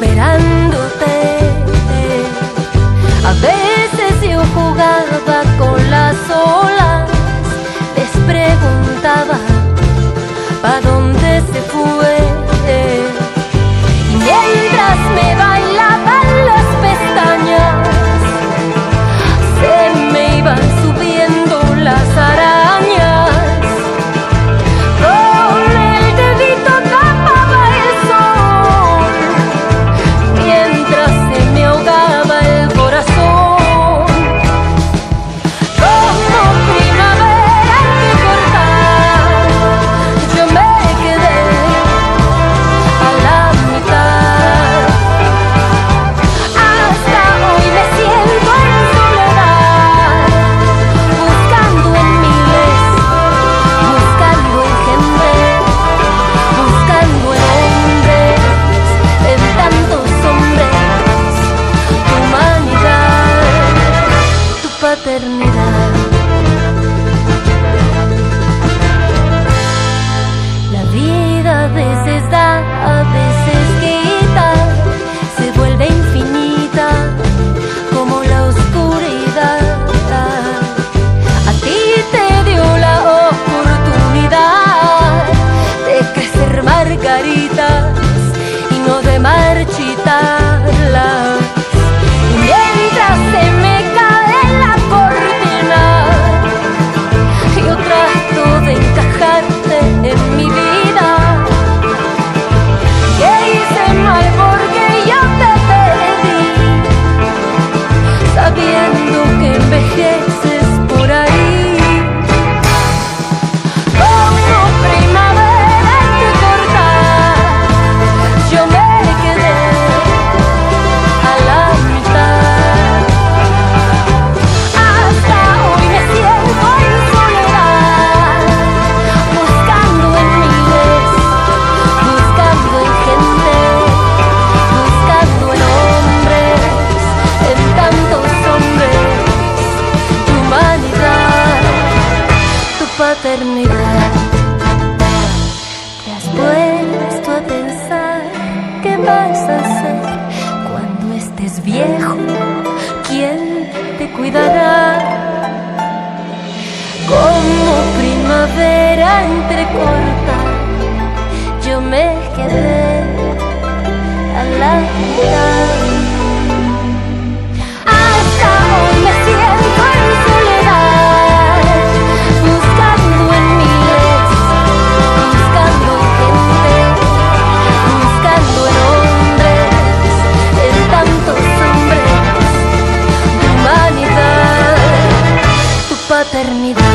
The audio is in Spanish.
esperando. Te has puesto a pensar qué vas a hacer cuando estés viejo, quién te cuidará. Como primavera entre corazones eternidad.